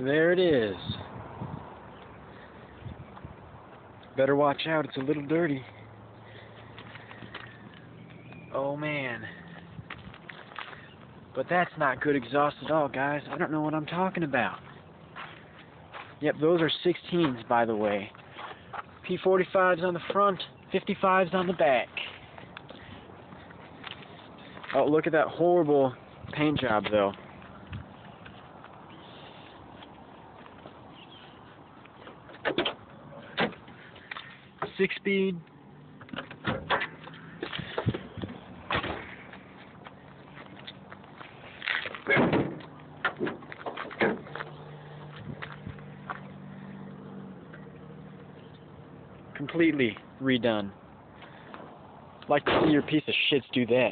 There it is. Better watch out, it's a little dirty. Oh man. But that's not good exhaust at all, guys. I don't know what I'm talking about. Yep, those are 16s, by the way. P45s on the front, 55s on the back. Oh, look at that horrible paint job, though. Six speed. Completely redone. Like to see your piece of shits do that.